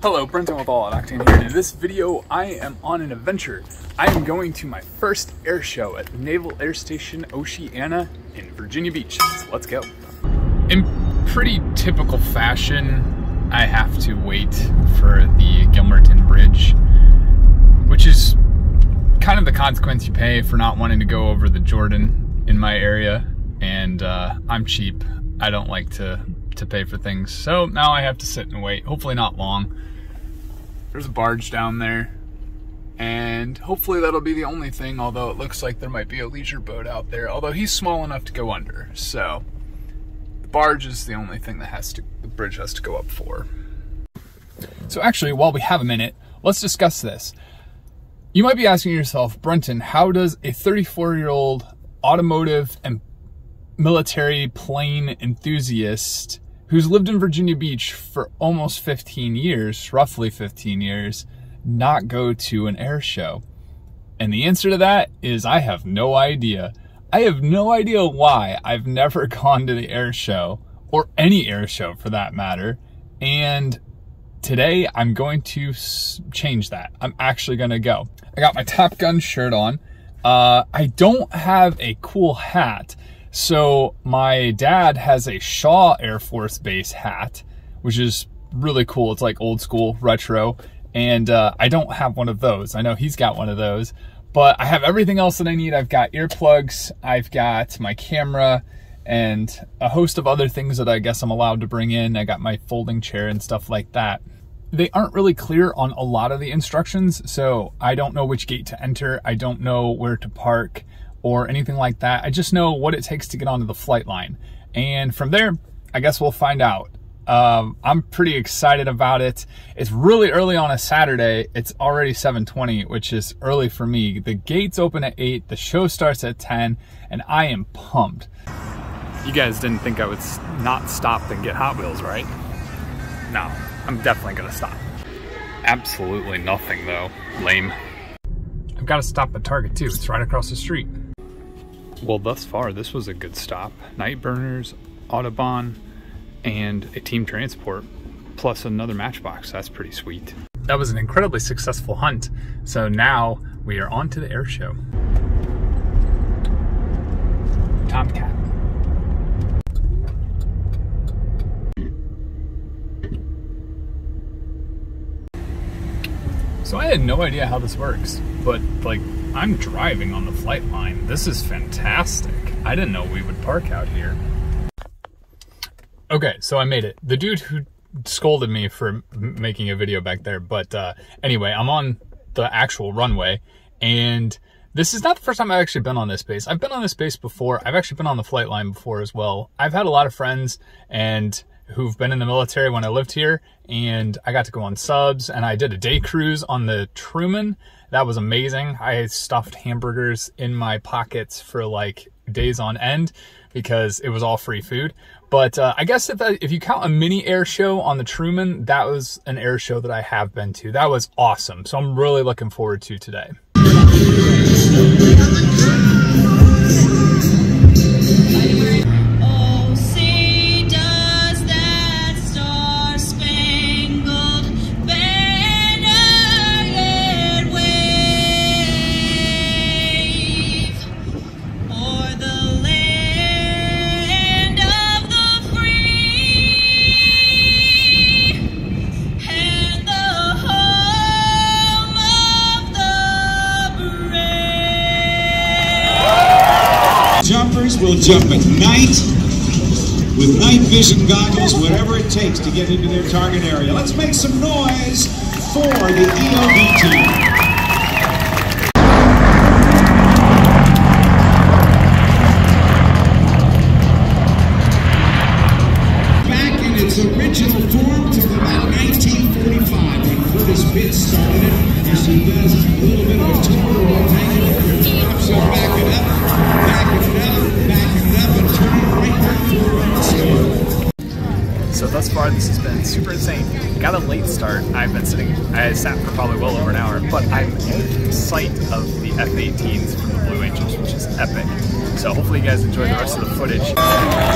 Hello, Brenton with All Out Octane here. In this video, I am on an adventure. I am going to my first air show at Naval Air Station Oceana in Virginia Beach. So let's go. In pretty typical fashion, I have to wait for the Gilmerton Bridge, which is kind of the consequence you pay for not wanting to go over the Jordan in my area. And uh, I'm cheap. I don't like to to pay for things. So now I have to sit and wait. Hopefully not long. There's a barge down there. And hopefully that'll be the only thing, although it looks like there might be a leisure boat out there, although he's small enough to go under. So the barge is the only thing that has to, the bridge has to go up for. So actually, while we have a minute, let's discuss this. You might be asking yourself, Brenton, how does a 34 year old automotive and military plane enthusiast who's lived in Virginia Beach for almost 15 years, roughly 15 years, not go to an air show? And the answer to that is I have no idea. I have no idea why I've never gone to the air show or any air show for that matter. And today I'm going to change that. I'm actually going to go. I got my Top Gun shirt on. Uh, I don't have a cool hat. So my dad has a Shaw Air Force Base hat, which is really cool. It's like old school, retro. And uh, I don't have one of those. I know he's got one of those. But I have everything else that I need. I've got earplugs, I've got my camera, and a host of other things that I guess I'm allowed to bring in. I got my folding chair and stuff like that. They aren't really clear on a lot of the instructions, so I don't know which gate to enter. I don't know where to park or anything like that. I just know what it takes to get onto the flight line. And from there, I guess we'll find out. Um, I'm pretty excited about it. It's really early on a Saturday. It's already 7:20, which is early for me. The gates open at 8, the show starts at 10, and I am pumped. You guys didn't think I would not stop and get Hot Wheels, right? No, I'm definitely gonna stop. Absolutely nothing though. Lame. I've got to stop at Target too. It's right across the street. Well, thus far, this was a good stop. Nightburners, Autobahn, and a team transport, plus another Matchbox. That's pretty sweet. That was an incredibly successful hunt. So now we are on to the air show. Tomcat. So I had no idea how this works, but like I'm driving on the flight line. This is fantastic. I didn't know we would park out here. Okay, so I made it. The dude who scolded me for making a video back there, but uh, anyway, I'm on the actual runway, and this is not the first time I've actually been on this base. I've been on this base before. I've actually been on the flight line before as well. I've had a lot of friends and who've been in the military when I lived here, and I got to go on subs, and I did a day cruise on the Truman. That was amazing. I stuffed hamburgers in my pockets for like days on end because it was all free food. But uh, I guess if, if you count a mini air show on the Truman, that was an air show that I have been to. That was awesome. So I'm really looking forward to today. Jumpers will jump at night with night vision goggles, whatever it takes to get into their target area. Let's make some noise for the EOD team. Back in its original form to about 1945 when Curtis Pitts started it. As he does I sat for probably well over an hour, but I'm in sight of the F-18s from the Blue Angels, which is epic. So hopefully you guys enjoy the rest of the footage.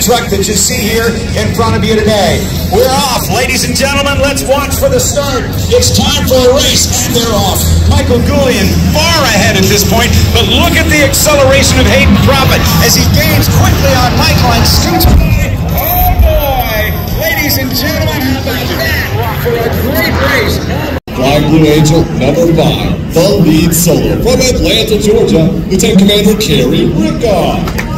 Truck that you see here in front of you today. We're off, ladies and gentlemen. Let's watch for the start. It's time for a race, and they're off. Michael Goulian far ahead at this point, but look at the acceleration of Hayden Proffitt as he gains quickly on Michael and scoots by. Oh boy! Ladies and gentlemen, how about that for a great race? Flying Blue Angel number five, the lead solo from Atlanta, Georgia, Lieutenant Commander Kerry Rickoff.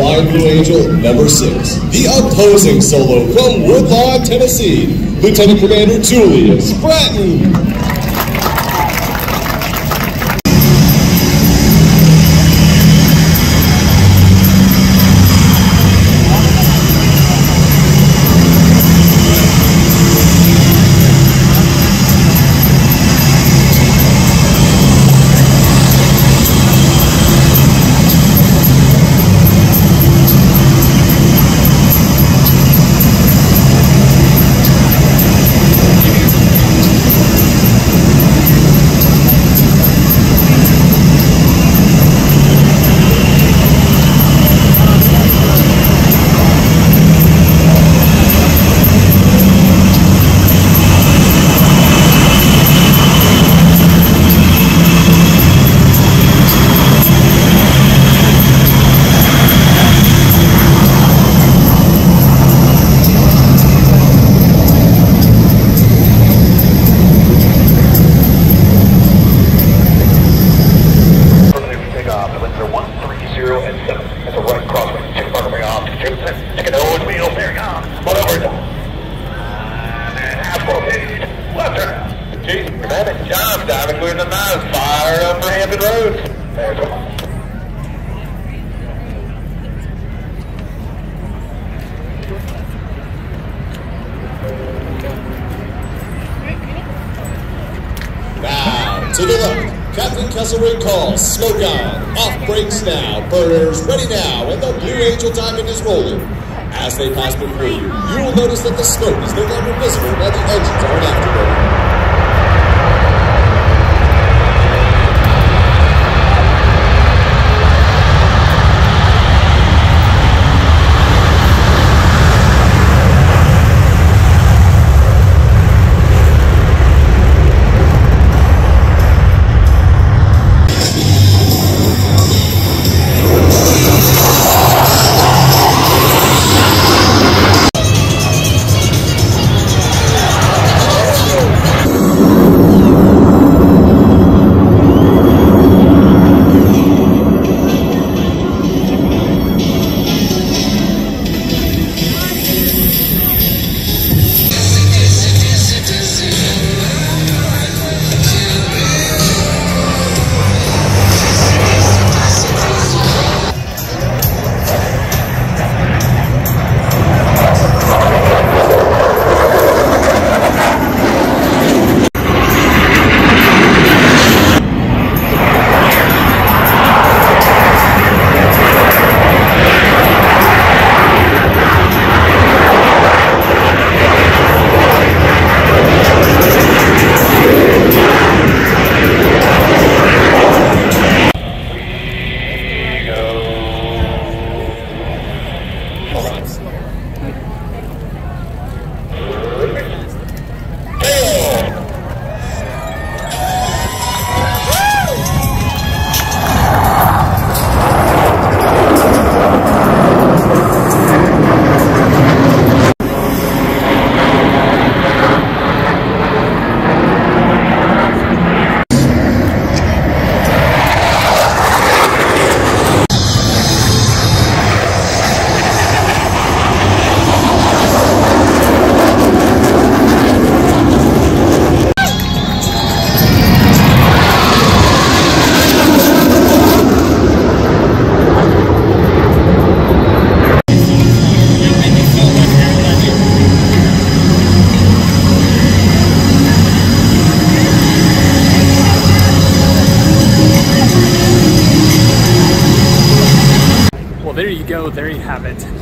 Blue Angel number six, the opposing solo from Woodlawn, Tennessee, Lieutenant Commander Julius Bratton. Take off. Limits are 130 and 7. That's a right crossway. Check the bearing off. Take an old wheel bearing off. One over. And then half rotate. Left turn. Chief, Commander John, diving clear the nose. Fire up for Hampton Roads. There's one. Now, to the left, Captain Kesselring calls, smoke on, off brakes now, burners ready now, and the Blue Angel diamond is rolling. As they pass before you, you will notice that the smoke is no longer visible while the engines are in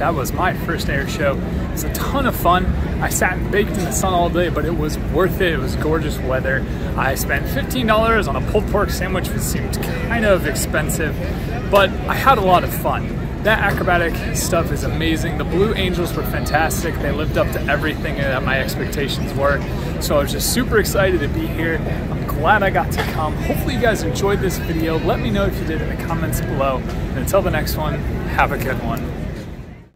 That was my first air show. It was a ton of fun. I sat and baked in the sun all day, but it was worth it. It was gorgeous weather. I spent $15 on a pulled pork sandwich, which seemed kind of expensive, but I had a lot of fun. That acrobatic stuff is amazing. The Blue Angels were fantastic. They lived up to everything that my expectations were. So I was just super excited to be here. I'm glad I got to come. Hopefully you guys enjoyed this video. Let me know if you did in the comments below. And until the next one, have a good one.